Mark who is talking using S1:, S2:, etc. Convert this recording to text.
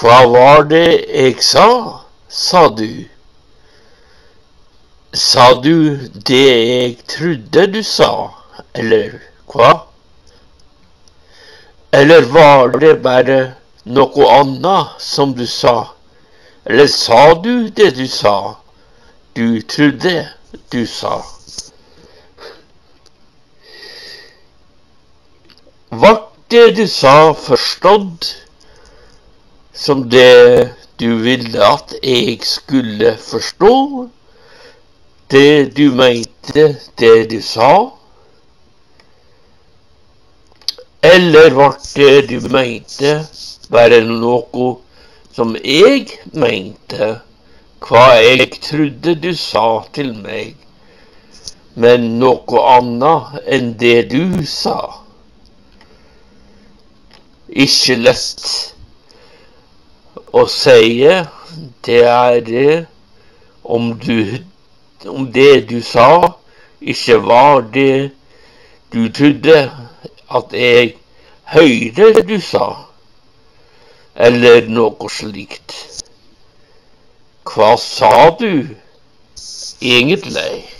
S1: Hva var det jeg sa, sa du. Sa du det jeg trodde du sa, eller hva? Eller var det bare noe annet som du sa? Eller sa du det du sa? Du trodde du sa. Det du sa forstått som det du ville at jeg skulle forstå? Det du mente, det du sa? Eller ble det du mente, bare noe som jeg mente, hva jeg trodde du sa til meg, men noe annet enn det du sa? Ikke lett å si. Det er det om, du, om det du sa, ikke var det du trodde at jeg hørte du sa, eller noe slikt. Hva sa du egentlig?